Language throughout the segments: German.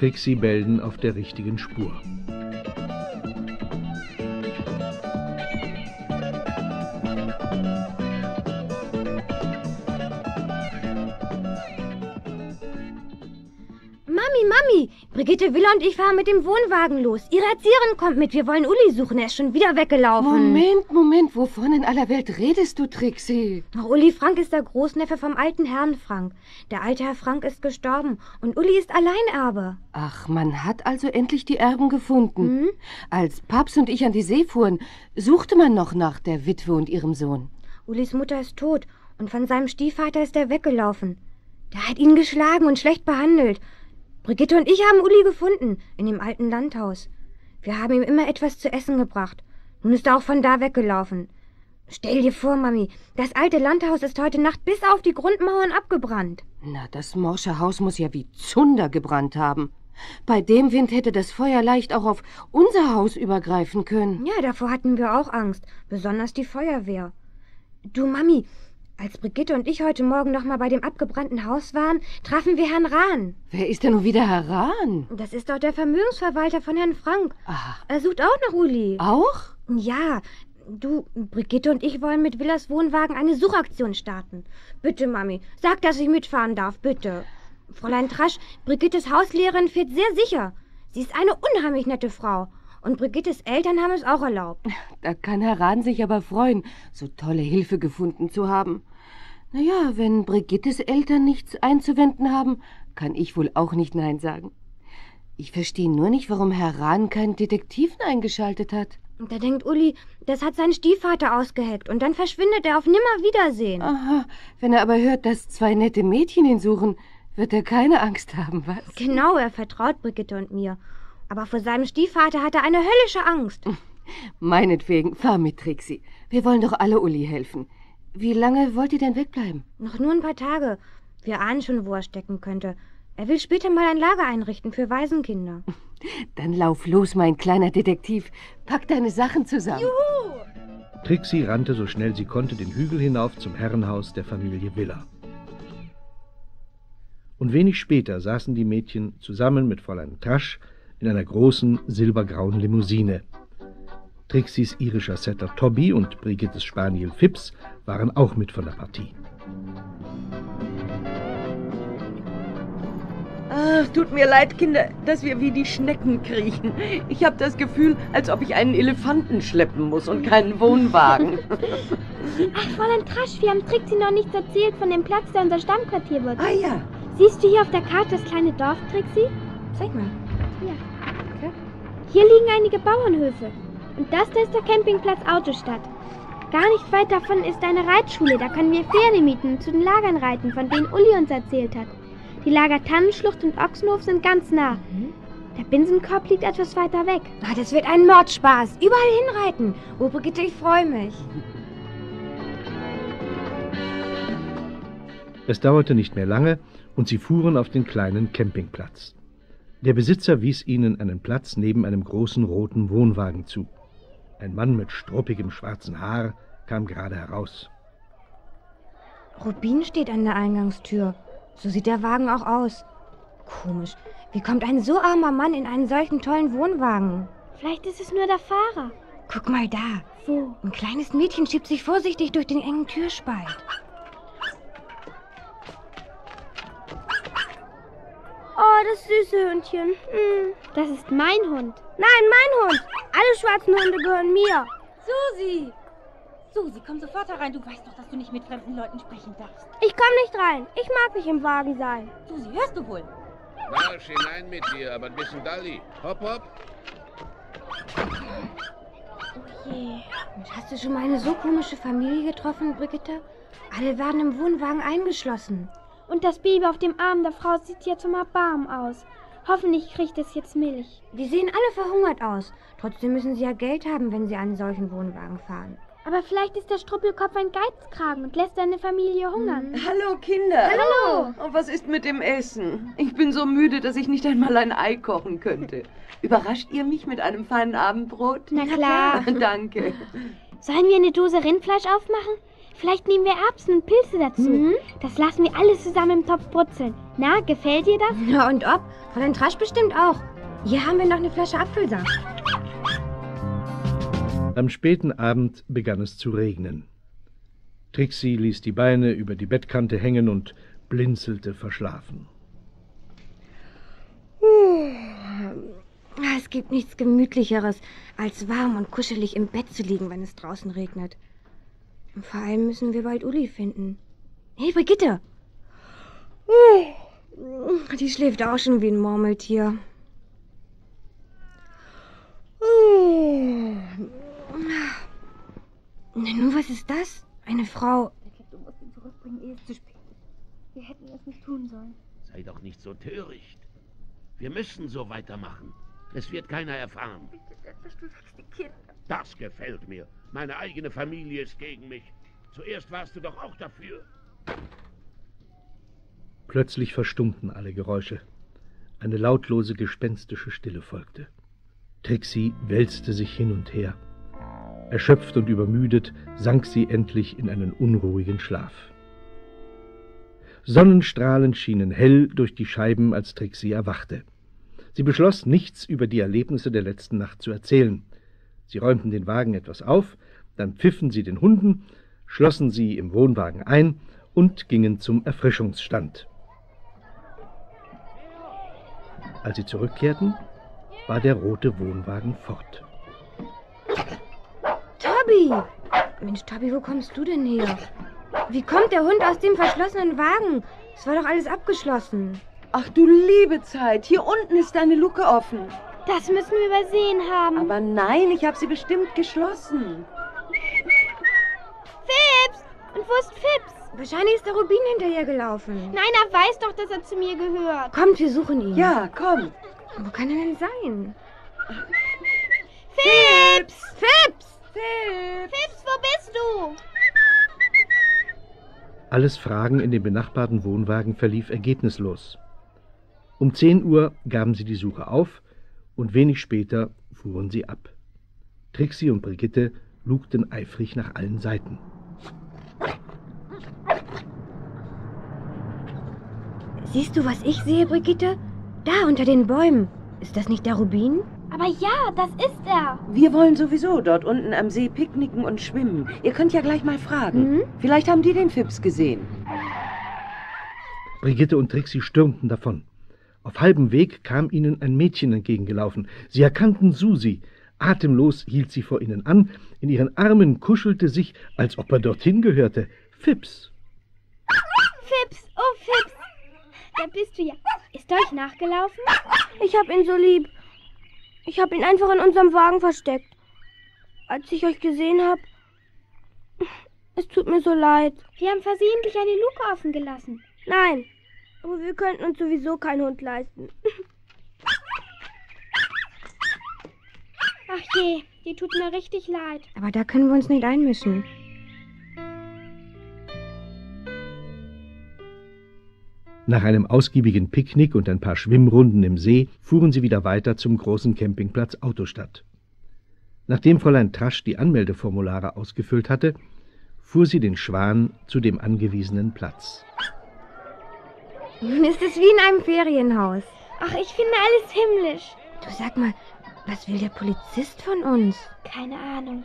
Trixie Belden auf der richtigen Spur. Mami, Mami, Brigitte Willer und ich fahren mit dem Wohnwagen los. Ihre Erzieherin kommt mit. Wir wollen Uli suchen. Er ist schon wieder weggelaufen. Moment, Moment. Wovon in aller Welt redest du, Trixie? Ach, Uli Frank ist der Großneffe vom alten Herrn Frank. Der alte Herr Frank ist gestorben und Uli ist Alleinerbe. Ach, man hat also endlich die Erben gefunden. Mhm. Als Paps und ich an die See fuhren, suchte man noch nach der Witwe und ihrem Sohn. Ulis Mutter ist tot und von seinem Stiefvater ist er weggelaufen. Der hat ihn geschlagen und schlecht behandelt. Brigitte und ich haben Uli gefunden, in dem alten Landhaus. Wir haben ihm immer etwas zu essen gebracht. Nun ist er auch von da weggelaufen. Stell dir vor, Mami, das alte Landhaus ist heute Nacht bis auf die Grundmauern abgebrannt. Na, das morsche Haus muss ja wie Zunder gebrannt haben. Bei dem Wind hätte das Feuer leicht auch auf unser Haus übergreifen können. Ja, davor hatten wir auch Angst, besonders die Feuerwehr. Du, Mami, als Brigitte und ich heute Morgen noch mal bei dem abgebrannten Haus waren, trafen wir Herrn Rahn. Wer ist denn nun wieder heran? Das ist doch der Vermögensverwalter von Herrn Frank. Ach, Er sucht auch nach Uli. auch? Ja, du, Brigitte und ich wollen mit Villas Wohnwagen eine Suchaktion starten. Bitte, Mami, sag, dass ich mitfahren darf, bitte. Fräulein Trasch, Brigittes Hauslehrerin fährt sehr sicher. Sie ist eine unheimlich nette Frau. Und Brigittes Eltern haben es auch erlaubt. Da kann Herr Rahn sich aber freuen, so tolle Hilfe gefunden zu haben. Na ja, wenn Brigittes Eltern nichts einzuwenden haben, kann ich wohl auch nicht Nein sagen. Ich verstehe nur nicht, warum Herr Rahn keinen Detektiven eingeschaltet hat. Und da denkt Uli, das hat sein Stiefvater ausgeheckt. Und dann verschwindet er auf Nimmerwiedersehen. Aha, wenn er aber hört, dass zwei nette Mädchen ihn suchen, wird er keine Angst haben, was? Genau, er vertraut Brigitte und mir. Aber vor seinem Stiefvater hat er eine höllische Angst. Meinetwegen, fahr mit, Trixie. Wir wollen doch alle Uli helfen. Wie lange wollt ihr denn wegbleiben? Noch nur ein paar Tage. Wir ahnen schon, wo er stecken könnte. Er will später mal ein Lager einrichten für Waisenkinder. Dann lauf los, mein kleiner Detektiv. Pack deine Sachen zusammen. Trixie rannte so schnell sie konnte den Hügel hinauf zum Herrenhaus der Familie Villa. Und wenig später saßen die Mädchen zusammen mit Fräulein Trasch in einer großen silbergrauen Limousine. Trixies irischer Setter Tobby und Brigittes Spaniel Fips waren auch mit von der Partie. Ach, tut mir leid, Kinder, dass wir wie die Schnecken kriechen. Ich habe das Gefühl, als ob ich einen Elefanten schleppen muss und keinen Wohnwagen. Ach, Fräulein Trasch, wir haben Trixie noch nichts erzählt von dem Platz, der unser Stammquartier wird. ah ja, Siehst du hier auf der Karte das kleine Dorf, Trixie? Zeig mal. Hier liegen einige Bauernhöfe. Und das da ist der Campingplatz Autostadt. Gar nicht weit davon ist eine Reitschule, da können wir Pferde mieten und zu den Lagern reiten, von denen Uli uns erzählt hat. Die Lager Tannenschlucht und Ochsenhof sind ganz nah. Der Binsenkorb liegt etwas weiter weg. Ah, das wird ein Mordspaß. Überall hinreiten. Oh, Brigitte, ich freue mich. Es dauerte nicht mehr lange und sie fuhren auf den kleinen Campingplatz. Der Besitzer wies ihnen einen Platz neben einem großen roten Wohnwagen zu. Ein Mann mit struppigem schwarzen Haar kam gerade heraus. Rubin steht an der Eingangstür. So sieht der Wagen auch aus. Komisch. Wie kommt ein so armer Mann in einen solchen tollen Wohnwagen? Vielleicht ist es nur der Fahrer. Guck mal da. Wo? Ein kleines Mädchen schiebt sich vorsichtig durch den engen Türspalt. Oh, das süße Hündchen. Hm. Das ist mein Hund. Nein, mein Hund. Alle schwarzen Hunde gehören mir. Susi! Susi, komm sofort herein. Du weißt doch, dass du nicht mit fremden Leuten sprechen darfst. Ich komme nicht rein. Ich mag nicht im Wagen sein. Susi, hörst du wohl? Marsch hinein mit dir, aber ein bisschen Dalli. Hopp, hopp. Oh je. Und hast du schon mal eine so komische Familie getroffen, Brigitte? Alle waren im Wohnwagen eingeschlossen. Und das Baby auf dem Arm der Frau sieht ja zum Erbarmen aus. Hoffentlich kriegt es jetzt Milch. Die sehen alle verhungert aus. Trotzdem müssen sie ja Geld haben, wenn sie einen solchen Wohnwagen fahren. Aber vielleicht ist der Struppelkopf ein Geizkragen und lässt seine Familie hungern. hallo Kinder. Hallo. Und was ist mit dem Essen? Ich bin so müde, dass ich nicht einmal ein Ei kochen könnte. Überrascht ihr mich mit einem feinen Abendbrot? Na klar. Danke. Sollen wir eine Dose Rindfleisch aufmachen? Vielleicht nehmen wir Erbsen und Pilze dazu. Mhm. Das lassen wir alles zusammen im Topf brutzeln. Na, gefällt dir das? Ja, und ob? Fräulein Trasch bestimmt auch. Hier haben wir noch eine Flasche Apfelsaft. Am späten Abend begann es zu regnen. Trixie ließ die Beine über die Bettkante hängen und blinzelte verschlafen. Es gibt nichts Gemütlicheres, als warm und kuschelig im Bett zu liegen, wenn es draußen regnet. Und vor allem müssen wir bald Uli finden. Hey, Brigitte! Die schläft auch schon wie ein Murmeltier. Na, nun, was ist das? Eine Frau. Du musst ihn zurückbringen, ehe es zu spät ist. Wir hätten es nicht tun sollen. Sei doch nicht so töricht. Wir müssen so weitermachen. Es wird keiner erfahren. Das bewächst die Kinder. Das gefällt mir. Meine eigene Familie ist gegen mich. Zuerst warst du doch auch dafür. Plötzlich verstummten alle Geräusche. Eine lautlose, gespenstische Stille folgte. Trixie wälzte sich hin und her. Erschöpft und übermüdet sank sie endlich in einen unruhigen Schlaf. Sonnenstrahlen schienen hell durch die Scheiben, als Trixie erwachte. Sie beschloss, nichts über die Erlebnisse der letzten Nacht zu erzählen. Sie räumten den Wagen etwas auf, dann pfiffen sie den Hunden, schlossen sie im Wohnwagen ein und gingen zum Erfrischungsstand. Als sie zurückkehrten, war der rote Wohnwagen fort. Tobi! Mensch, Tobi, wo kommst du denn her? Wie kommt der Hund aus dem verschlossenen Wagen? Es war doch alles abgeschlossen. Ach du liebe Zeit, hier unten ist deine Luke offen. Das müssen wir übersehen haben. Aber nein, ich habe sie bestimmt geschlossen. Fips! Und wo ist Fips? Wahrscheinlich ist der Rubin hinterhergelaufen. Nein, er weiß doch, dass er zu mir gehört. Kommt, wir suchen ihn. Ja, komm. Wo kann er denn sein? Fips! Fips! Fips, wo bist du? Alles Fragen in dem benachbarten Wohnwagen verlief ergebnislos. Um 10 Uhr gaben sie die Suche auf und wenig später fuhren sie ab. Trixie und Brigitte lugten eifrig nach allen Seiten. Siehst du, was ich sehe, Brigitte? Da unter den Bäumen. Ist das nicht der Rubin? Aber ja, das ist er. Wir wollen sowieso dort unten am See picknicken und schwimmen. Ihr könnt ja gleich mal fragen. Mhm. Vielleicht haben die den Fips gesehen. Brigitte und Trixie stürmten davon. Auf halbem Weg kam ihnen ein Mädchen entgegengelaufen. Sie erkannten Susi. Atemlos hielt sie vor ihnen an. In ihren Armen kuschelte sich, als ob er dorthin gehörte, Fips. Fips, oh Fips. Da bist du ja. Ist euch nachgelaufen? Ich hab ihn so lieb. Ich hab ihn einfach in unserem Wagen versteckt. Als ich euch gesehen hab. Es tut mir so leid. Wir haben versehentlich eine Luke offen gelassen. Nein. Aber wir könnten uns sowieso keinen Hund leisten. Ach je, die tut mir richtig leid. Aber da können wir uns nicht einmischen. Nach einem ausgiebigen Picknick und ein paar Schwimmrunden im See fuhren sie wieder weiter zum großen Campingplatz Autostadt. Nachdem Fräulein Trasch die Anmeldeformulare ausgefüllt hatte, fuhr sie den Schwan zu dem angewiesenen Platz. Nun ist es wie in einem Ferienhaus. Ach, ich finde alles himmlisch. Du sag mal, was will der Polizist von uns? Keine Ahnung.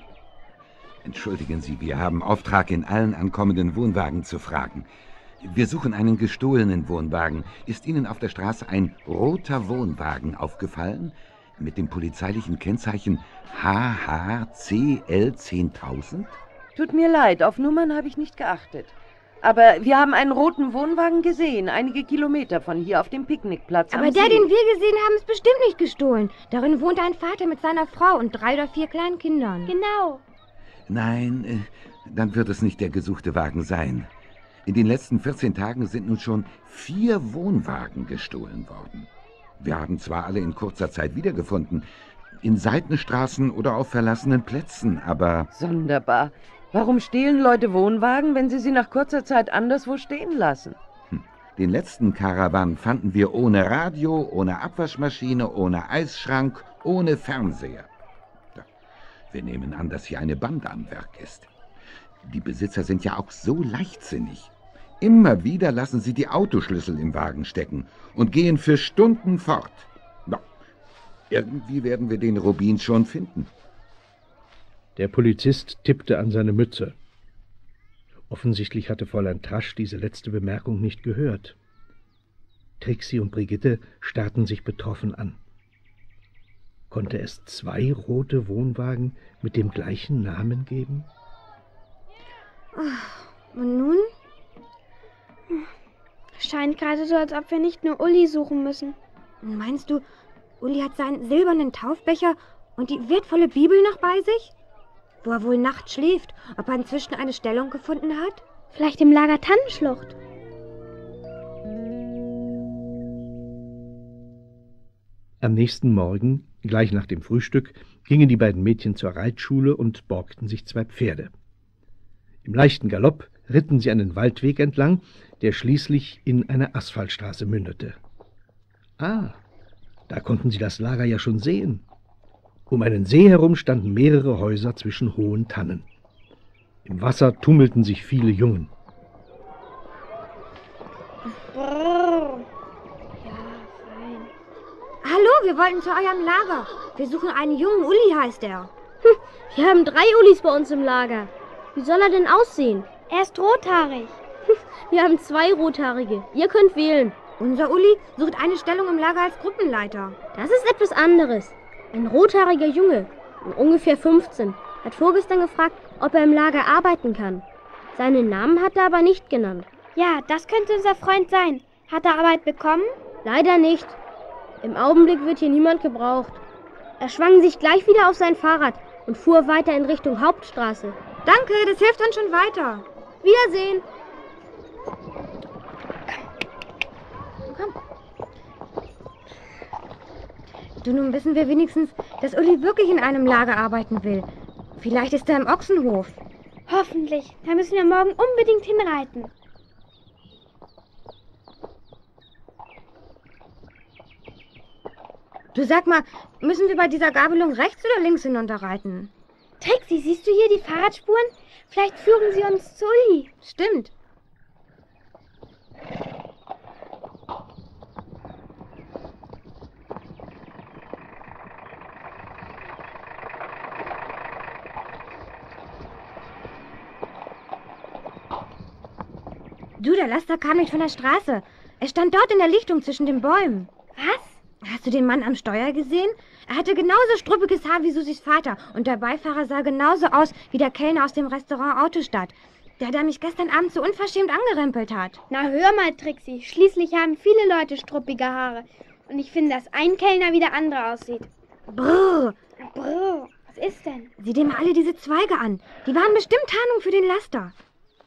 Entschuldigen Sie, wir haben Auftrag, in allen ankommenden Wohnwagen zu fragen. Wir suchen einen gestohlenen Wohnwagen. Ist Ihnen auf der Straße ein roter Wohnwagen aufgefallen? Mit dem polizeilichen Kennzeichen HHCL 10000? Tut mir leid, auf Nummern habe ich nicht geachtet. Aber wir haben einen roten Wohnwagen gesehen, einige Kilometer von hier auf dem Picknickplatz. Aber am der, See. den wir gesehen haben, ist bestimmt nicht gestohlen. Darin wohnt ein Vater mit seiner Frau und drei oder vier kleinen Kindern. Genau. Nein, äh, dann wird es nicht der gesuchte Wagen sein. In den letzten 14 Tagen sind nun schon vier Wohnwagen gestohlen worden. Wir haben zwar alle in kurzer Zeit wiedergefunden, in Seitenstraßen oder auf verlassenen Plätzen, aber Sonderbar. Warum stehlen Leute Wohnwagen, wenn sie sie nach kurzer Zeit anderswo stehen lassen? den letzten Karawan fanden wir ohne Radio, ohne Abwaschmaschine, ohne Eisschrank, ohne Fernseher. Wir nehmen an, dass hier eine Bande am Werk ist. Die Besitzer sind ja auch so leichtsinnig. Immer wieder lassen sie die Autoschlüssel im Wagen stecken und gehen für Stunden fort. Irgendwie werden wir den Rubin schon finden. Der Polizist tippte an seine Mütze. Offensichtlich hatte Fräulein Trasch diese letzte Bemerkung nicht gehört. Trixie und Brigitte starrten sich betroffen an. Konnte es zwei rote Wohnwagen mit dem gleichen Namen geben? Und nun? Scheint gerade so, als ob wir nicht nur Uli suchen müssen. Meinst du, Uli hat seinen silbernen Taufbecher und die wertvolle Bibel noch bei sich? Wo er wohl nachts schläft, ob er inzwischen eine Stellung gefunden hat? Vielleicht im Lager Tannenschlucht. Am nächsten Morgen, gleich nach dem Frühstück, gingen die beiden Mädchen zur Reitschule und borgten sich zwei Pferde. Im leichten Galopp ritten sie einen Waldweg entlang, der schließlich in eine Asphaltstraße mündete. Ah, da konnten sie das Lager ja schon sehen. Um einen See herum standen mehrere Häuser zwischen hohen Tannen. Im Wasser tummelten sich viele Jungen. Hallo, wir wollten zu eurem Lager. Wir suchen einen jungen Uli, heißt er. Wir haben drei Ulis bei uns im Lager. Wie soll er denn aussehen? Er ist rothaarig. Wir haben zwei Rothaarige. Ihr könnt wählen. Unser Uli sucht eine Stellung im Lager als Gruppenleiter. Das ist etwas anderes. Ein rothaariger Junge, ungefähr 15, hat vorgestern gefragt, ob er im Lager arbeiten kann. Seinen Namen hat er aber nicht genannt. Ja, das könnte unser Freund sein. Hat er Arbeit bekommen? Leider nicht. Im Augenblick wird hier niemand gebraucht. Er schwang sich gleich wieder auf sein Fahrrad und fuhr weiter in Richtung Hauptstraße. Danke, das hilft uns schon weiter. Wiedersehen. Du, nun wissen wir wenigstens, dass Uli wirklich in einem Lager arbeiten will. Vielleicht ist er im Ochsenhof. Hoffentlich. Da müssen wir morgen unbedingt hinreiten. Du sag mal, müssen wir bei dieser Gabelung rechts oder links hinunterreiten? Trixie, siehst du hier die Fahrradspuren? Vielleicht führen sie uns zu Uli. Stimmt. Der Laster kam nicht von der Straße. Er stand dort in der Lichtung zwischen den Bäumen. Was? Hast du den Mann am Steuer gesehen? Er hatte genauso struppiges Haar wie Susis Vater und der Beifahrer sah genauso aus wie der Kellner aus dem Restaurant Autostadt, der, der mich gestern Abend so unverschämt angerempelt hat. Na hör mal, Trixie. Schließlich haben viele Leute struppige Haare. Und ich finde, dass ein Kellner wie der andere aussieht. Brrr, Brrr, was ist denn? sieh dir mal alle diese Zweige an. Die waren bestimmt Tarnung für den Laster.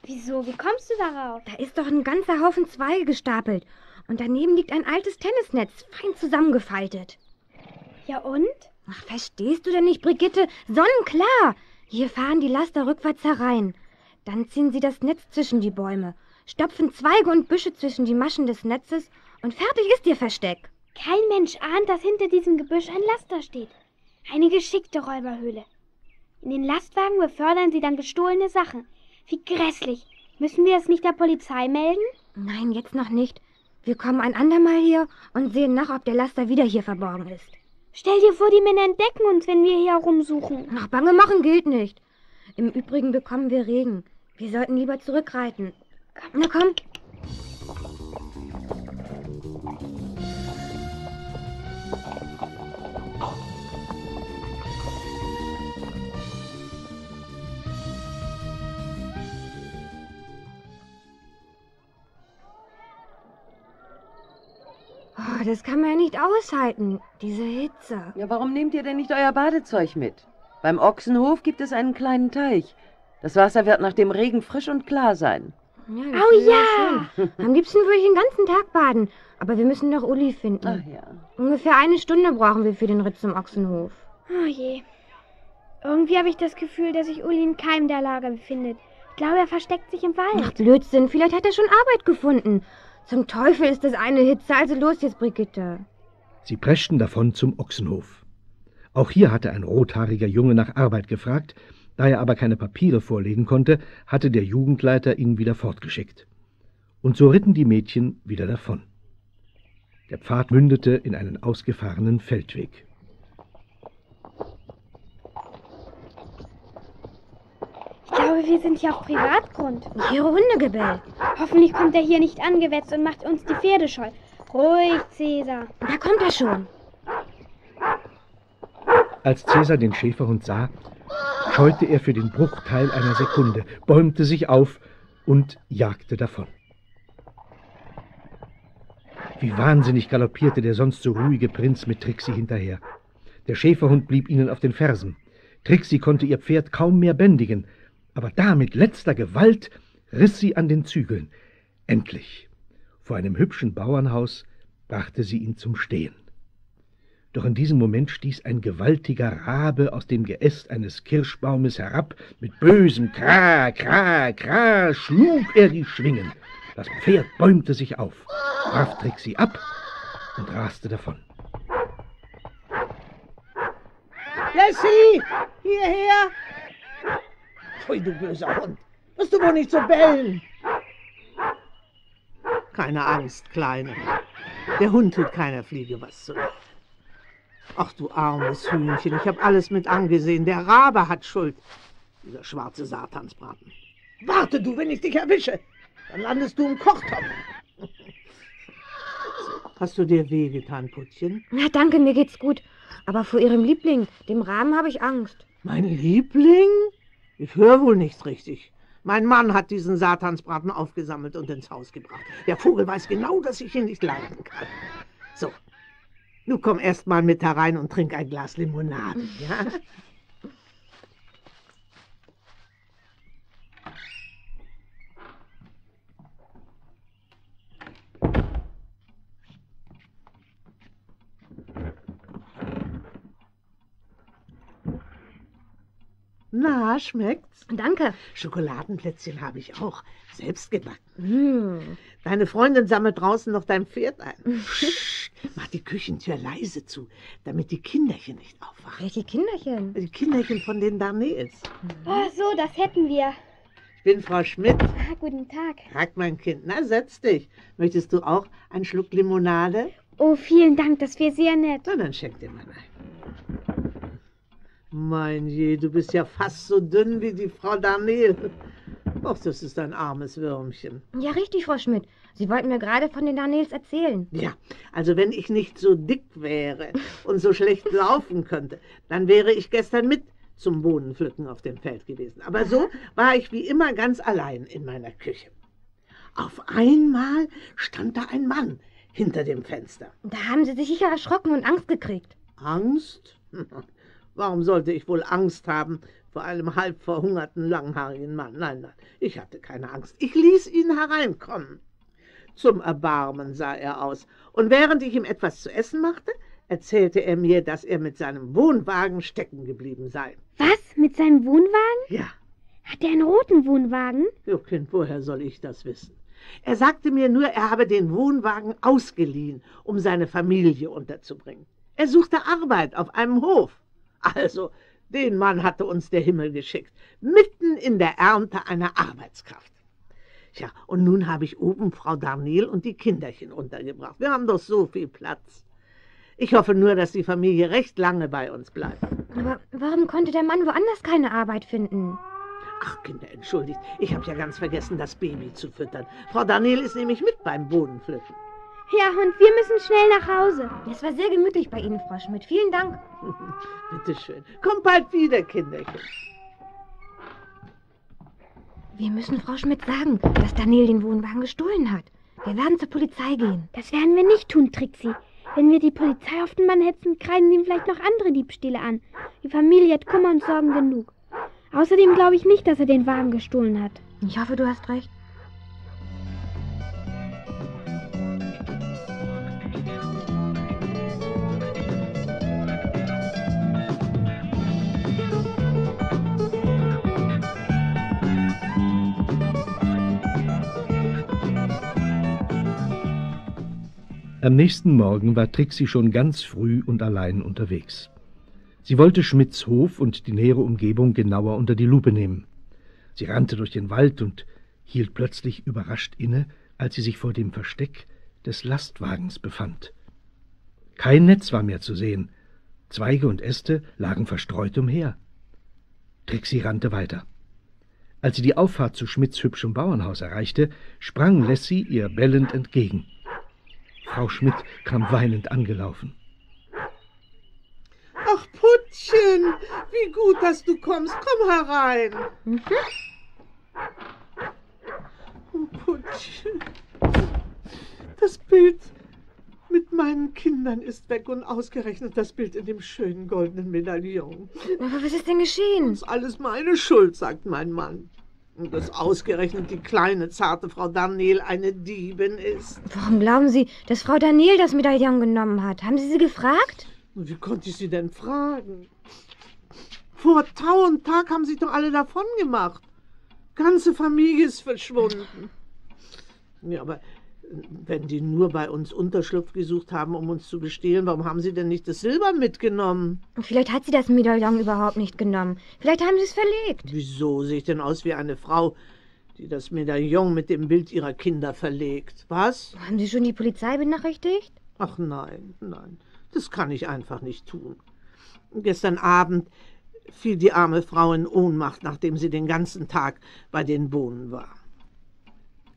Wieso? Wie kommst du darauf? Da ist doch ein ganzer Haufen Zweige gestapelt. Und daneben liegt ein altes Tennisnetz, fein zusammengefaltet. Ja und? Ach, verstehst du denn nicht, Brigitte? Sonnenklar! Hier fahren die Laster rückwärts herein. Dann ziehen sie das Netz zwischen die Bäume, stopfen Zweige und Büsche zwischen die Maschen des Netzes und fertig ist ihr Versteck. Kein Mensch ahnt, dass hinter diesem Gebüsch ein Laster steht. Eine geschickte Räuberhöhle. In den Lastwagen befördern sie dann gestohlene Sachen. Wie grässlich. Müssen wir das nicht der Polizei melden? Nein, jetzt noch nicht. Wir kommen ein andermal hier und sehen nach, ob der Laster wieder hier verborgen ist. Stell dir vor, die Männer entdecken uns, wenn wir hier herumsuchen. Ach, bange machen gilt nicht. Im Übrigen bekommen wir Regen. Wir sollten lieber zurückreiten. Na komm. Oh, das kann man ja nicht aushalten, diese Hitze. Ja, warum nehmt ihr denn nicht euer Badezeug mit? Beim Ochsenhof gibt es einen kleinen Teich. Das Wasser wird nach dem Regen frisch und klar sein. Ja, wäre ja! Am liebsten würde ich den ganzen Tag baden. Aber wir müssen doch Uli finden. Ach ja. Ungefähr eine Stunde brauchen wir für den Ritt zum Ochsenhof. Oh je. Irgendwie habe ich das Gefühl, dass sich Uli in keinem der Lager befindet. Ich glaube, er versteckt sich im Ach, Wald. Blödsinn, vielleicht hat er schon Arbeit gefunden. Zum Teufel ist das eine Hitze, also los jetzt, Brigitte. Sie preschten davon zum Ochsenhof. Auch hier hatte ein rothaariger Junge nach Arbeit gefragt, da er aber keine Papiere vorlegen konnte, hatte der Jugendleiter ihn wieder fortgeschickt. Und so ritten die Mädchen wieder davon. Der Pfad mündete in einen ausgefahrenen Feldweg. Glaube, wir sind hier auf Privatgrund. Ich höre Hundegebell. Hoffentlich kommt er hier nicht angewetzt und macht uns die Pferde scheu. Ruhig, Cäsar. Da kommt er schon. Als Cäsar den Schäferhund sah, scheute er für den Bruchteil einer Sekunde, bäumte sich auf und jagte davon. Wie wahnsinnig galoppierte der sonst so ruhige Prinz mit Trixie hinterher. Der Schäferhund blieb ihnen auf den Fersen. Trixie konnte ihr Pferd kaum mehr bändigen, aber da mit letzter Gewalt riss sie an den Zügeln. Endlich, vor einem hübschen Bauernhaus, brachte sie ihn zum Stehen. Doch in diesem Moment stieß ein gewaltiger Rabe aus dem Geäst eines Kirschbaumes herab, mit bösem Kra, Kra, Kra schlug er die Schwingen. Das Pferd bäumte sich auf, warf Trixie ab und raste davon. Jessie, hierher! Pfui, du böser Hund, wirst du wohl nicht so bellen? Keine Angst, Kleine. Der Hund tut keiner Fliege was zu. Ach du armes Hühnchen, ich habe alles mit angesehen. Der Rabe hat Schuld. Dieser schwarze Satansbraten. Warte du, wenn ich dich erwische. Dann landest du im Kochtopf. Hast du dir wehgetan, Puttchen? Na, danke, mir geht's gut. Aber vor Ihrem Liebling, dem Raben, habe ich Angst. Mein Liebling? Ich höre wohl nichts richtig. Mein Mann hat diesen Satansbraten aufgesammelt und ins Haus gebracht. Der Vogel weiß genau, dass ich ihn nicht leiden kann. So, nun komm erst mal mit herein und trink ein Glas Limonade, ja? Na, schmeckt's? Danke. Schokoladenplätzchen habe ich auch. Selbst gebacken. Hm. Deine Freundin sammelt draußen noch dein Pferd ein. Psst, mach die Küchentür leise zu, damit die Kinderchen nicht aufwachen. Welche Kinderchen? Die Kinderchen von den Darnels. Oh, so, das hätten wir. Ich bin Frau Schmidt. Ah, guten Tag. Fragt mein Kind. Na, setz dich. Möchtest du auch einen Schluck Limonade? Oh, vielen Dank, das wäre sehr nett. Na, dann schenk dir mal ein. Mein je, du bist ja fast so dünn wie die Frau Darnel. Ach, das ist ein armes Würmchen. Ja, richtig, Frau Schmidt. Sie wollten mir gerade von den Darnels erzählen. Ja, also wenn ich nicht so dick wäre und so schlecht laufen könnte, dann wäre ich gestern mit zum Bohnenpflücken auf dem Feld gewesen. Aber so war ich wie immer ganz allein in meiner Küche. Auf einmal stand da ein Mann hinter dem Fenster. Da haben Sie sich sicher erschrocken und Angst gekriegt. Angst? Warum sollte ich wohl Angst haben vor einem halb verhungerten, langhaarigen Mann? Nein, nein, ich hatte keine Angst. Ich ließ ihn hereinkommen. Zum Erbarmen sah er aus, und während ich ihm etwas zu essen machte, erzählte er mir, dass er mit seinem Wohnwagen stecken geblieben sei. Was? Mit seinem Wohnwagen? Ja. Hat er einen roten Wohnwagen? Jo, Kind, woher soll ich das wissen? Er sagte mir nur, er habe den Wohnwagen ausgeliehen, um seine Familie unterzubringen. Er suchte Arbeit auf einem Hof. Also, den Mann hatte uns der Himmel geschickt, mitten in der Ernte einer Arbeitskraft. Tja, und nun habe ich oben Frau Darnel und die Kinderchen untergebracht. Wir haben doch so viel Platz. Ich hoffe nur, dass die Familie recht lange bei uns bleibt. Aber warum konnte der Mann woanders keine Arbeit finden? Ach, Kinder, entschuldigt, ich habe ja ganz vergessen, das Baby zu füttern. Frau Darnel ist nämlich mit beim Bodenpflücken. Ja, und wir müssen schnell nach Hause. Es war sehr gemütlich bei Ihnen, Frau Schmidt. Vielen Dank. Bitte schön. Kommt bald wieder, Kinderchen. Wir müssen Frau Schmidt sagen, dass Daniel den Wohnwagen gestohlen hat. Wir werden zur Polizei gehen. Das werden wir nicht tun, Trixie. Wenn wir die Polizei auf den Mann hetzen, kreiden ihm vielleicht noch andere Diebstähle an. Die Familie hat Kummer und Sorgen genug. Außerdem glaube ich nicht, dass er den Wagen gestohlen hat. Ich hoffe, du hast recht. Am nächsten Morgen war Trixie schon ganz früh und allein unterwegs. Sie wollte Schmidts Hof und die nähere Umgebung genauer unter die Lupe nehmen. Sie rannte durch den Wald und hielt plötzlich überrascht inne, als sie sich vor dem Versteck des Lastwagens befand. Kein Netz war mehr zu sehen, Zweige und Äste lagen verstreut umher. Trixie rannte weiter. Als sie die Auffahrt zu Schmidts hübschem Bauernhaus erreichte, sprang Lassie ihr bellend entgegen. Frau Schmidt kam weinend angelaufen. Ach, Puttchen, wie gut, dass du kommst. Komm herein. Mhm. Oh, Puttchen. Das Bild mit meinen Kindern ist weg und ausgerechnet das Bild in dem schönen goldenen Medaillon. Aber was ist denn geschehen? Das ist alles meine Schuld, sagt mein Mann. Und dass ausgerechnet die kleine, zarte Frau Daniel eine Diebin ist. Warum glauben Sie, dass Frau Daniel das Medaillon genommen hat? Haben Sie sie gefragt? Wie konnte ich sie denn fragen? Vor Tau und Tag haben sich doch alle davon gemacht. Ganze Familie ist verschwunden. Ja, aber wenn die nur bei uns Unterschlupf gesucht haben, um uns zu bestehlen, warum haben sie denn nicht das Silber mitgenommen? Vielleicht hat sie das Medaillon überhaupt nicht genommen. Vielleicht haben sie es verlegt. Wieso sehe ich denn aus wie eine Frau, die das Medaillon mit dem Bild ihrer Kinder verlegt? Was? Haben Sie schon die Polizei benachrichtigt? Ach nein, nein. Das kann ich einfach nicht tun. Gestern Abend fiel die arme Frau in Ohnmacht, nachdem sie den ganzen Tag bei den Bohnen war.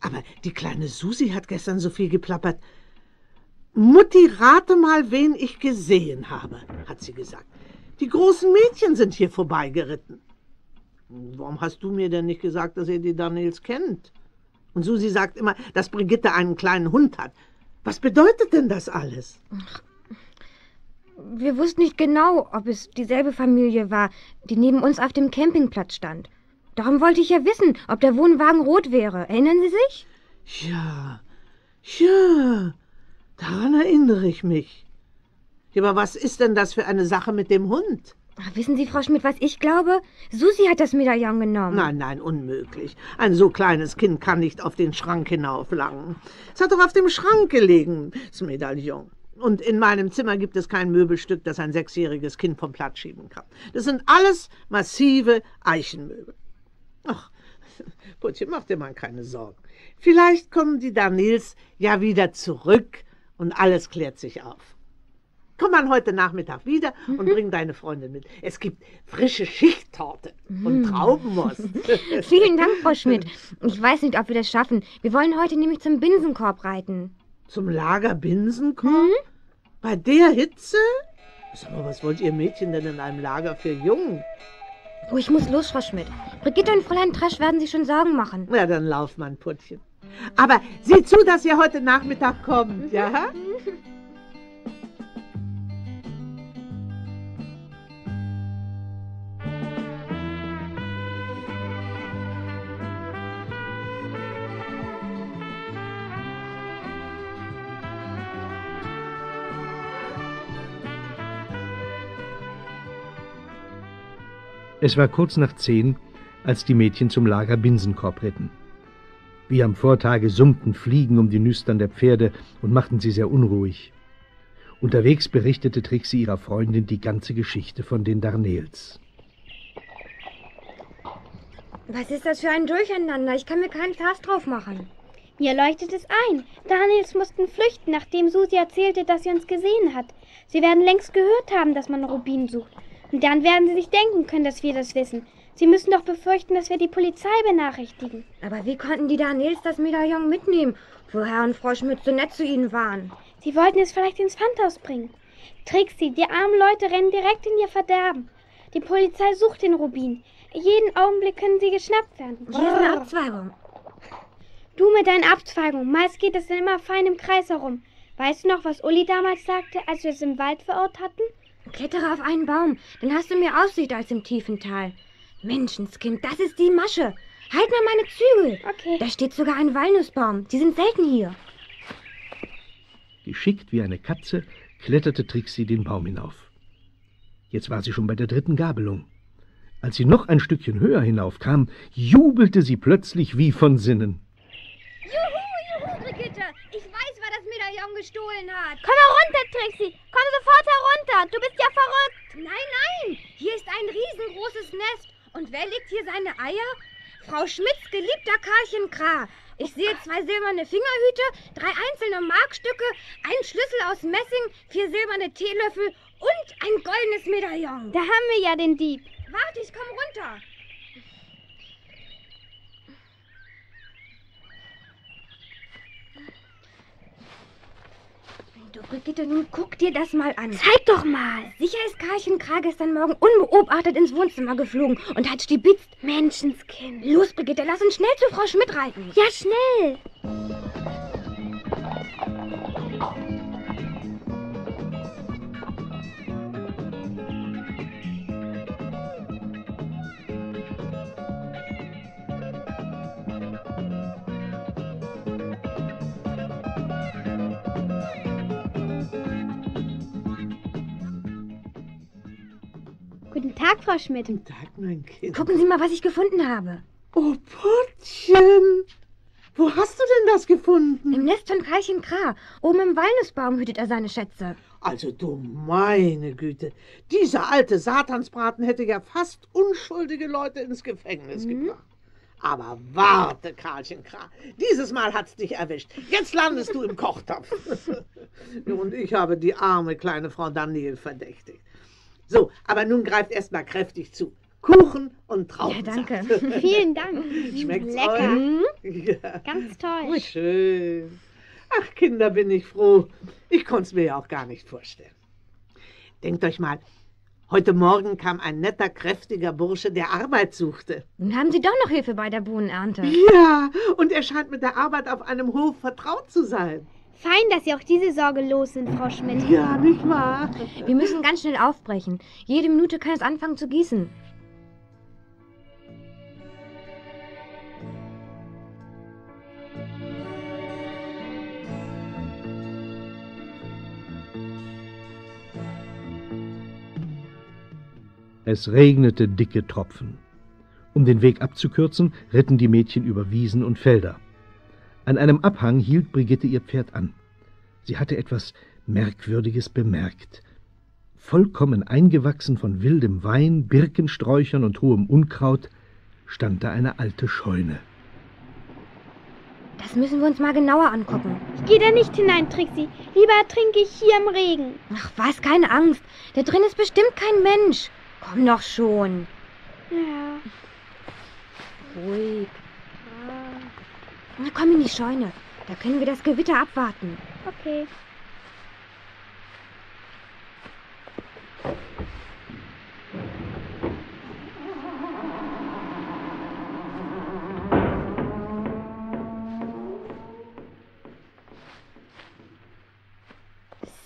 Aber die kleine Susi hat gestern so viel geplappert. Mutti, rate mal, wen ich gesehen habe, hat sie gesagt. Die großen Mädchen sind hier vorbeigeritten. Warum hast du mir denn nicht gesagt, dass ihr die Daniels kennt? Und Susi sagt immer, dass Brigitte einen kleinen Hund hat. Was bedeutet denn das alles? Wir wussten nicht genau, ob es dieselbe Familie war, die neben uns auf dem Campingplatz stand. Darum wollte ich ja wissen, ob der Wohnwagen rot wäre. Erinnern Sie sich? Ja, ja, daran erinnere ich mich. aber was ist denn das für eine Sache mit dem Hund? Ach, wissen Sie, Frau Schmidt, was ich glaube? Susi hat das Medaillon genommen. Nein, nein, unmöglich. Ein so kleines Kind kann nicht auf den Schrank hinauflangen. Es hat doch auf dem Schrank gelegen, das Medaillon. Und in meinem Zimmer gibt es kein Möbelstück, das ein sechsjähriges Kind vom Platz schieben kann. Das sind alles massive Eichenmöbel. Ach, Puttchen, mach dir mal keine Sorgen. Vielleicht kommen die Daniels ja wieder zurück und alles klärt sich auf. Komm dann heute Nachmittag wieder mhm. und bring deine Freundin mit. Es gibt frische Schichttorte mhm. und Traubenmost. Vielen Dank, Frau Schmidt. Ich weiß nicht, ob wir das schaffen. Wir wollen heute nämlich zum Binsenkorb reiten. Zum Lager Binsenkorb? Mhm. Bei der Hitze? Sag mal, was wollt ihr Mädchen denn in einem Lager für Jungen? Oh, ich muss los, Frau Schmidt. Brigitte und Fräulein Trasch werden sich schon Sorgen machen. Ja, dann lauf, mein Puttchen. Aber sieh zu, dass ihr heute Nachmittag kommt, mhm. ja? Es war kurz nach zehn, als die Mädchen zum Lager Binsenkorb ritten. Wie am Vortage summten Fliegen um die Nüstern der Pferde und machten sie sehr unruhig. Unterwegs berichtete Trixie ihrer Freundin die ganze Geschichte von den Darnels. Was ist das für ein Durcheinander? Ich kann mir keinen Vers drauf machen. Mir leuchtet es ein. Daniels mussten flüchten, nachdem Susi erzählte, dass sie uns gesehen hat. Sie werden längst gehört haben, dass man Rubin sucht. Und dann werden sie sich denken können, dass wir das wissen. Sie müssen doch befürchten, dass wir die Polizei benachrichtigen. Aber wie konnten die Daniels das Medaillon mitnehmen, wo Herr und Frau Schmidt so nett zu ihnen waren? Sie wollten es vielleicht ins Pfandhaus bringen. Trixie, die armen Leute rennen direkt in ihr Verderben. Die Polizei sucht den Rubin. Jeden Augenblick können sie geschnappt werden. Hier ist eine Abzweigung. Du mit deinen Abzweigungen. Meist geht es dann immer fein im Kreis herum. Weißt du noch, was Uli damals sagte, als wir es im Wald verirrt hatten? Klettere auf einen Baum, dann hast du mehr Aussicht als im tiefen Tal. Menschenskind, das ist die Masche. Halt mal meine Zügel. Okay. Da steht sogar ein Walnussbaum. Die sind selten hier. Geschickt wie eine Katze kletterte Trixie den Baum hinauf. Jetzt war sie schon bei der dritten Gabelung. Als sie noch ein Stückchen höher hinaufkam, jubelte sie plötzlich wie von Sinnen. Juhu, juhu, Brigitte! Ich weiß, wer das Medaillon gestohlen hat. Komm herunter, Trixie. Komm sofort herunter. Du bist ja verrückt. Nein, nein. Hier ist ein riesengroßes Nest. Und wer legt hier seine Eier? Frau Schmidts geliebter Karlchen Kra. Ich sehe zwei silberne Fingerhüte, drei einzelne Markstücke, einen Schlüssel aus Messing, vier silberne Teelöffel und ein goldenes Medaillon. Da haben wir ja den Dieb. Warte, ich komm runter. Du, Brigitte, nun guck dir das mal an. Zeig doch mal. Sicher ist Karlchen Kra gestern Morgen unbeobachtet ins Wohnzimmer geflogen und hat stibitzt. Menschenskind. Los, Brigitte, lass uns schnell zu Frau Schmidt reiten. Ja, schnell. Guten Tag, Frau Schmidt. Guten Tag, mein Kind. Gucken Sie mal, was ich gefunden habe. Oh, Puttchen. Wo hast du denn das gefunden? Im Nest von Karlchen Kra. Oben im Walnussbaum hütet er seine Schätze. Also du meine Güte, dieser alte Satansbraten hätte ja fast unschuldige Leute ins Gefängnis Mhm. gebracht. Aber warte, Karlchen Kra, dieses Mal hat's dich erwischt. Jetzt landest du im Kochtopf. Und ich habe die arme kleine Frau Daniel verdächtigt. So, aber nun greift erst mal kräftig zu. Kuchen und Traubensaft. Ja, danke. Vielen Dank. Schmeckt's Lecker. euch? Ja. Ganz toll. Schön. Ach, Kinder, bin ich froh. Ich konnte es mir ja auch gar nicht vorstellen. Denkt euch mal, heute Morgen kam ein netter, kräftiger Bursche, der Arbeit suchte. Nun haben Sie doch noch Hilfe bei der Bohnenernte. Ja, und er scheint mit der Arbeit auf einem Hof vertraut zu sein. Fein, dass Sie auch diese Sorge los sind, Frau Schmidt. Ja, nicht wahr? Wir müssen ganz schnell aufbrechen. Jede Minute kann es anfangen zu gießen. Es regnete dicke Tropfen. Um den Weg abzukürzen, ritten die Mädchen über Wiesen und Felder. An einem Abhang hielt Brigitte ihr Pferd an. Sie hatte etwas Merkwürdiges bemerkt. Vollkommen eingewachsen von wildem Wein, Birkensträuchern und hohem Unkraut stand da eine alte Scheune. Das müssen wir uns mal genauer angucken. Ich gehe da nicht hinein, Trixie. Lieber ertrinke ich hier im Regen. Ach was, keine Angst. Da drin ist bestimmt kein Mensch. Komm doch schon. Ja. Ruhig. Na, komm in die Scheune. Da können wir das Gewitter abwarten. Okay.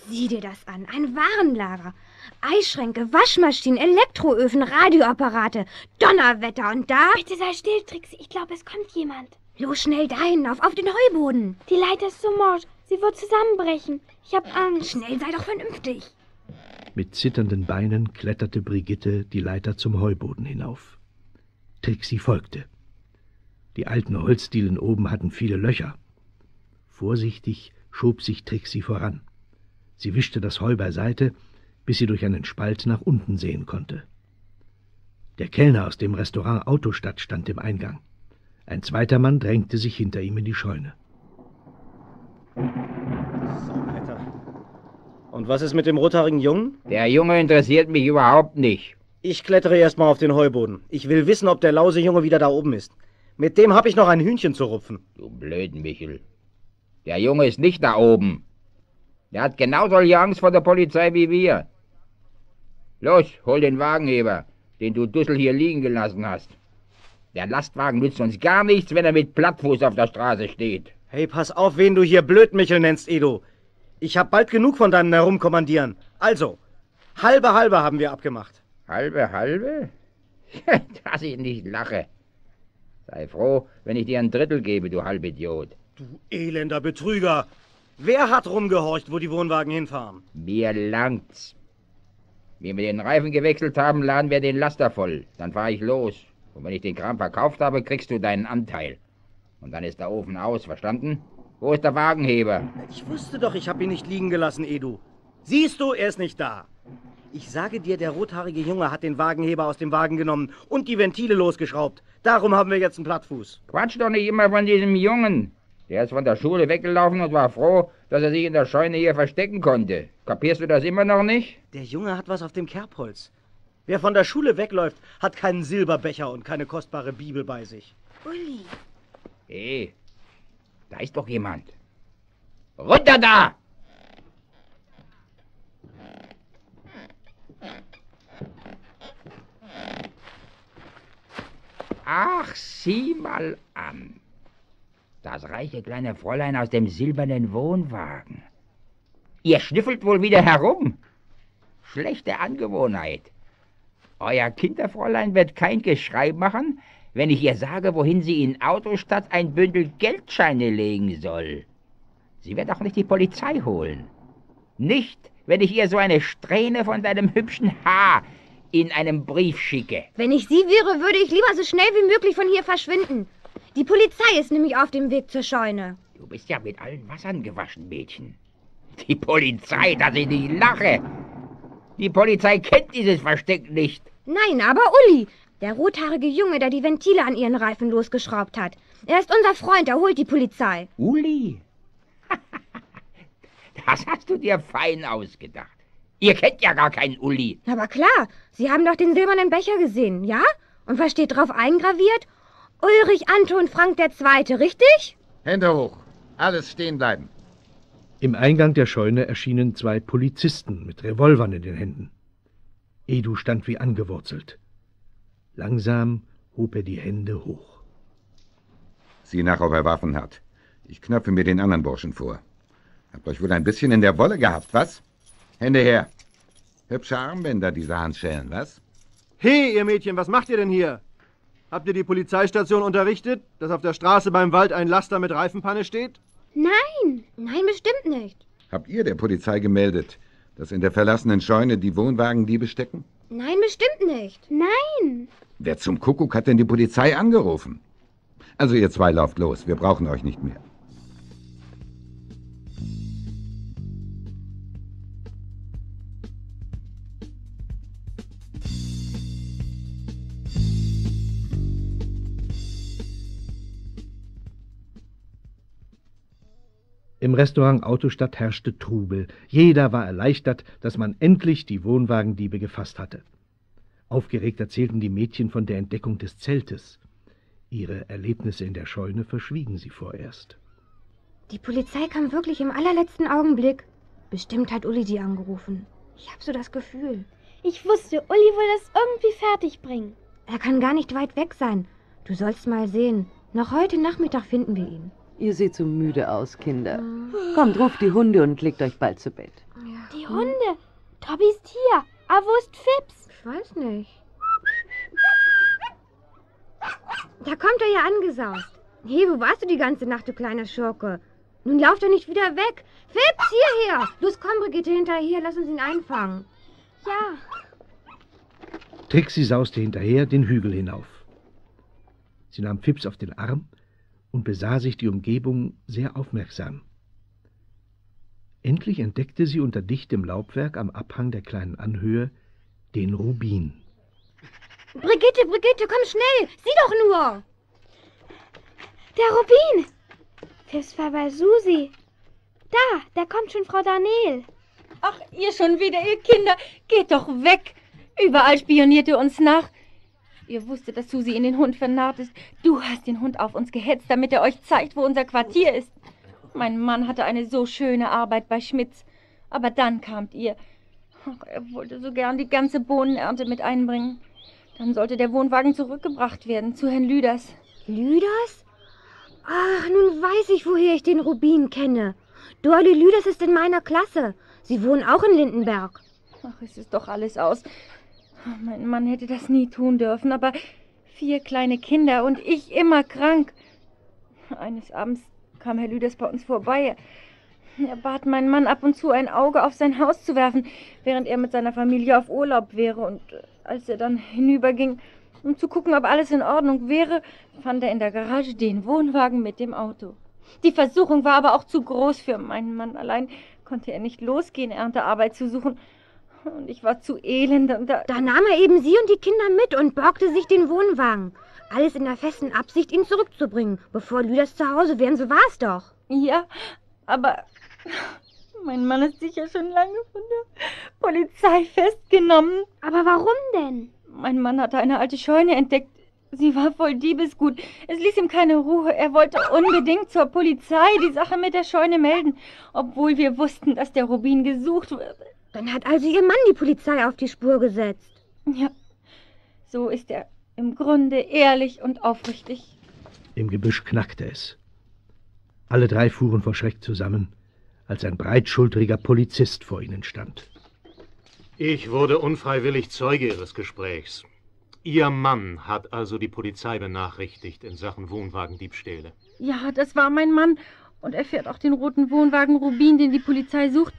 Sieh dir das an. Ein Warenlager. Eisschränke, Waschmaschinen, Elektroöfen, Radioapparate, Donnerwetter und da... Bitte sei still, Trixie. Ich glaube, es kommt jemand. Los, schnell dahin, auf, auf den Heuboden. Die Leiter ist so morsch. Sie wird zusammenbrechen. Ich hab Angst. Schnell, sei doch vernünftig. Mit zitternden Beinen kletterte Brigitte die Leiter zum Heuboden hinauf. Trixie folgte. Die alten Holzdielen oben hatten viele Löcher. Vorsichtig schob sich Trixie voran. Sie wischte das Heu beiseite, bis sie durch einen Spalt nach unten sehen konnte. Der Kellner aus dem Restaurant Autostadt stand im Eingang. Ein zweiter Mann drängte sich hinter ihm in die Scheune. Und was ist mit dem rothaarigen Jungen? Der Junge interessiert mich überhaupt nicht. Ich klettere erstmal auf den Heuboden. Ich will wissen, ob der lause Junge wieder da oben ist. Mit dem habe ich noch ein Hühnchen zu rupfen. Du blöden Michel. Der Junge ist nicht da oben. Der hat genauso Angst vor der Polizei wie wir. Los, hol den Wagenheber, den du Dussel hier liegen gelassen hast. Der Lastwagen nützt uns gar nichts, wenn er mit Plattfuß auf der Straße steht. Hey, pass auf, wen du hier Blödmichel nennst, Edo. Ich hab bald genug von deinem Herumkommandieren. Also, halbe halbe haben wir abgemacht. Halbe, halbe? Dass ich nicht lache. Sei froh, wenn ich dir ein Drittel gebe, du Halbidiot. Du elender Betrüger. Wer hat rumgehorcht, wo die Wohnwagen hinfahren? Mir langt's. Wie wir den Reifen gewechselt haben, laden wir den Laster voll. Dann fahr ich los. Und wenn ich den Kram verkauft habe, kriegst du deinen Anteil. Und dann ist der Ofen aus, verstanden? Wo ist der Wagenheber? Ich wusste doch, ich habe ihn nicht liegen gelassen, Edu. Siehst du, er ist nicht da. Ich sage dir, der rothaarige Junge hat den Wagenheber aus dem Wagen genommen und die Ventile losgeschraubt. Darum haben wir jetzt einen Plattfuß. Quatsch doch nicht immer von diesem Jungen. Der ist von der Schule weggelaufen und war froh, dass er sich in der Scheune hier verstecken konnte. Kapierst du das immer noch nicht? Der Junge hat was auf dem Kerbholz. Wer von der Schule wegläuft, hat keinen Silberbecher und keine kostbare Bibel bei sich. Uli. Hey, da ist doch jemand. Runter da! Ach, sieh mal an. Das reiche kleine Fräulein aus dem silbernen Wohnwagen. Ihr schnüffelt wohl wieder herum. Schlechte Angewohnheit. Euer Kinderfräulein wird kein Geschrei machen, wenn ich ihr sage, wohin sie in Autostadt ein Bündel Geldscheine legen soll. Sie wird auch nicht die Polizei holen. Nicht, wenn ich ihr so eine Strähne von deinem hübschen Haar in einem Brief schicke. Wenn ich Sie wäre, würde ich lieber so schnell wie möglich von hier verschwinden. Die Polizei ist nämlich auf dem Weg zur Scheune. Du bist ja mit allen Wassern gewaschen, Mädchen. Die Polizei, dass ich nicht lache. Die Polizei kennt dieses Versteck nicht. Nein, aber Uli, der rothaarige Junge, der die Ventile an ihren Reifen losgeschraubt hat. Er ist unser Freund, er holt die Polizei. Uli? das hast du dir fein ausgedacht. Ihr kennt ja gar keinen Uli. Aber klar, Sie haben doch den silbernen Becher gesehen, ja? Und was steht drauf eingraviert? Ulrich Anton Frank II., richtig? Hände hoch. Alles stehen bleiben. Im Eingang der Scheune erschienen zwei Polizisten mit Revolvern in den Händen. Edu stand wie angewurzelt. Langsam hob er die Hände hoch. Sieh nach, ob er Waffen hat. Ich knöpfe mir den anderen Burschen vor. Habt euch wohl ein bisschen in der Wolle gehabt, was? Hände her. Hübsche Armbänder, diese Handschellen, was? Hey, ihr Mädchen, was macht ihr denn hier? Habt ihr die Polizeistation unterrichtet, dass auf der Straße beim Wald ein Laster mit Reifenpanne steht? Nein, nein, bestimmt nicht. Habt ihr der Polizei gemeldet, dass in der verlassenen Scheune die Wohnwagen Diebe stecken? Nein, bestimmt nicht. Nein. Wer zum Kuckuck hat denn die Polizei angerufen? Also ihr zwei lauft los, wir brauchen euch nicht mehr. Im Restaurant Autostadt herrschte Trubel. Jeder war erleichtert, dass man endlich die Wohnwagendiebe gefasst hatte. Aufgeregt erzählten die Mädchen von der Entdeckung des Zeltes. Ihre Erlebnisse in der Scheune verschwiegen sie vorerst. Die Polizei kam wirklich im allerletzten Augenblick. Bestimmt hat Uli die angerufen. Ich habe so das Gefühl. Ich wusste, Uli will das irgendwie fertig bringen. Er kann gar nicht weit weg sein. Du sollst mal sehen. Noch heute Nachmittag finden wir ihn. Ihr seht so müde aus, Kinder. Kommt, ruft die Hunde und legt euch bald zu Bett. Die Hunde. Tobi ist hier. Aber wo ist Fips? Ich weiß nicht. Da kommt er ja angesaust. Hey, wo warst du die ganze Nacht, du kleiner Schurke? Nun lauf doch nicht wieder weg. Fips, hierher. Los, komm, Brigitte, hinterher. Lass uns ihn einfangen. Ja. Trixie sauste hinterher den Hügel hinauf. Sie nahm Fips auf den Arm und besah sich die Umgebung sehr aufmerksam. Endlich entdeckte sie unter dichtem Laubwerk am Abhang der kleinen Anhöhe den Rubin. Brigitte, Brigitte, komm schnell! Sieh doch nur! Der Rubin! Fips war bei Susi. Da, da kommt schon Frau Darnel. Ach, ihr schon wieder, ihr Kinder. Geht doch weg. Überall spioniert ihr uns nach. Ihr wusstet, dass Susi in den Hund vernarrt ist. Du hast den Hund auf uns gehetzt, damit er euch zeigt, wo unser Quartier ist. Mein Mann hatte eine so schöne Arbeit bei Schmitz. Aber dann kamt ihr. Ach, er wollte so gern die ganze Bohnenernte mit einbringen. Dann sollte der Wohnwagen zurückgebracht werden zu Herrn Lüders. Lüders? Ach, nun weiß ich, woher ich den Rubin kenne. Dorle Lüders ist in meiner Klasse. Sie wohnen auch in Lindenberg. Ach, es ist doch alles aus. Mein Mann hätte das nie tun dürfen, aber vier kleine Kinder und ich immer krank. Eines Abends kam Herr Lüders bei uns vorbei. Er bat meinen Mann ab und zu ein Auge auf sein Haus zu werfen, während er mit seiner Familie auf Urlaub wäre. Und als er dann hinüberging, um zu gucken, ob alles in Ordnung wäre, fand er in der Garage den Wohnwagen mit dem Auto. Die Versuchung war aber auch zu groß für meinen Mann. Allein konnte er nicht losgehen, Erntearbeit zu suchen. Und ich war zu elend. Und da, Da nahm er eben sie und die Kinder mit und borgte sich den Wohnwagen. Alles in der festen Absicht, ihn zurückzubringen, bevor Lüders zu Hause wären. So war's doch. Ja, aber mein Mann ist sicher schon lange von der Polizei festgenommen. Aber warum denn? Mein Mann hatte eine alte Scheune entdeckt. Sie war voll Diebesgut. Es ließ ihm keine Ruhe. Er wollte unbedingt zur Polizei die Sache mit der Scheune melden, obwohl wir wussten, dass der Rubin gesucht wird. Dann hat also ihr Mann die Polizei auf die Spur gesetzt. Ja, so ist er im Grunde ehrlich und aufrichtig. Im Gebüsch knackte es. Alle drei fuhren vor Schreck zusammen, als ein breitschultriger Polizist vor ihnen stand. Ich wurde unfreiwillig Zeuge Ihres Gesprächs. Ihr Mann hat also die Polizei benachrichtigt in Sachen Wohnwagendiebstähle. Ja, das war mein Mann. Und er fährt auch den roten Wohnwagen Rubin, den die Polizei sucht.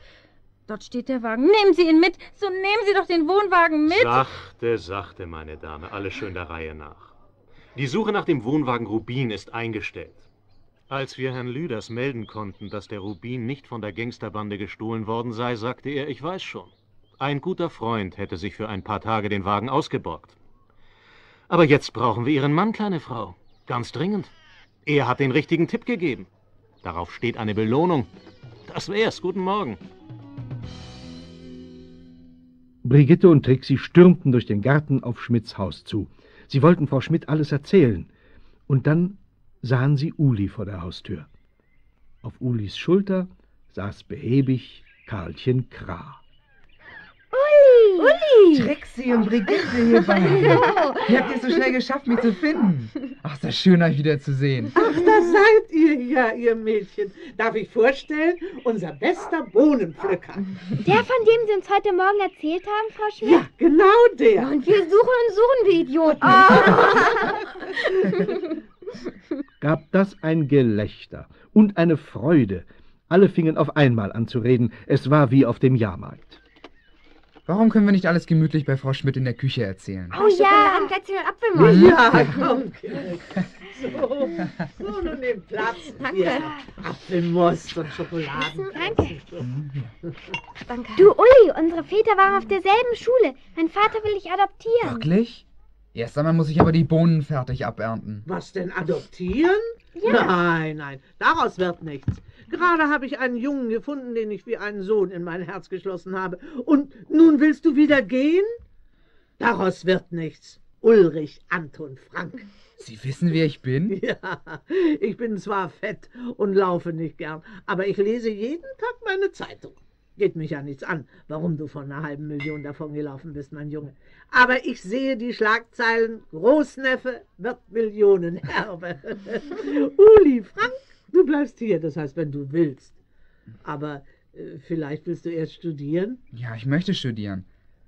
Dort steht der Wagen. Nehmen Sie ihn mit. So nehmen Sie doch den Wohnwagen mit. Sachte, sachte, meine Dame, alles schön der Reihe nach. Die Suche nach dem Wohnwagen Rubin ist eingestellt. Als wir Herrn Lüders melden konnten, dass der Rubin nicht von der Gangsterbande gestohlen worden sei, sagte er, ich weiß schon. Ein guter Freund hätte sich für ein paar Tage den Wagen ausgeborgt. Aber jetzt brauchen wir Ihren Mann, kleine Frau. Ganz dringend. Er hat den richtigen Tipp gegeben. Darauf steht eine Belohnung. Das wär's. Guten Morgen. Brigitte und Trixi stürmten durch den Garten auf Schmidts Haus zu. Sie wollten Frau Schmidt alles erzählen. Und dann sahen sie Uli vor der Haustür. Auf Ulis Schulter saß behäbig Karlchen Krah. Uli! Uli! Trixi und Brigitte hier bei mir. Wie habt ihr es so schnell geschafft, mich zu finden? Ach, ist das schön, euch wiederzusehen. Ach, da seid ihr ja, ihr Mädchen. Darf ich vorstellen, unser bester Bohnenpflücker. Der, von dem Sie uns heute Morgen erzählt haben, Frau Schmidt? Ja, genau der. Und wir suchen und suchen, wir Idioten. Gab das ein Gelächter und eine Freude. Alle fingen auf einmal an zu reden. Es war wie auf dem Jahrmarkt. Warum können wir nicht alles gemütlich bei Frau Schmidt in der Küche erzählen? Oh ja, Plätzchen und Apfelmus. Ja, komm. So, so, nun nimm Platz. Danke. Hier. Apfelmus und Schokoladen. Danke. Danke. Du, Uli, unsere Väter waren auf derselben Schule. Mein Vater will dich adoptieren. Wirklich? Erst einmal muss ich aber die Bohnen fertig abernten. Was denn, adoptieren? Ja. Nein, nein, daraus wird nichts. Gerade habe ich einen Jungen gefunden, den ich wie einen Sohn in mein Herz geschlossen habe. Und nun willst du wieder gehen? Daraus wird nichts. Ulrich Anton Frank. Sie wissen, wer ich bin? Ja, ich bin zwar fett und laufe nicht gern, aber ich lese jeden Tag meine Zeitung. Geht mich ja nichts an, warum du von einer halben Million davon gelaufen bist, mein Junge. Aber ich sehe die Schlagzeilen, Großneffe wird Millionenerbe. Uli, Frank, du bleibst hier, das heißt, wenn du willst. Aber äh, vielleicht willst du erst studieren? Ja, ich möchte studieren.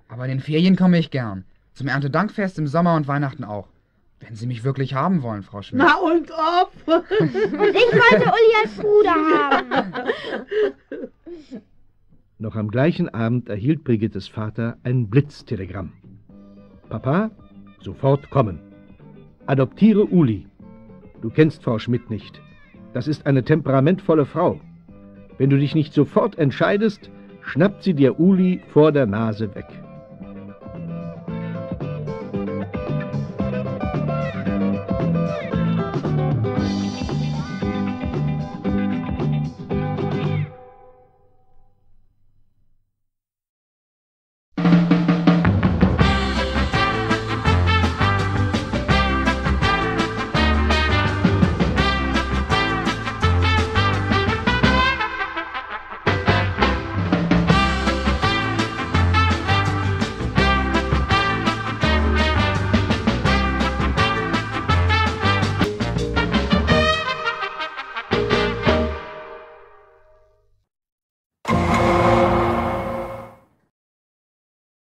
Aber in den Ferien komme ich gern. Zum Erntedankfest im Sommer und Weihnachten auch. Wenn Sie mich wirklich haben wollen, Frau Schmidt. Na und ob? Und ich wollte Uli als Bruder haben. Noch am gleichen Abend erhielt Brigittes Vater ein Blitztelegramm. Papa, sofort kommen. Adoptiere Uli. Du kennst Frau Schmidt nicht. Das ist eine temperamentvolle Frau. Wenn du dich nicht sofort entscheidest, schnappt sie dir Uli vor der Nase weg.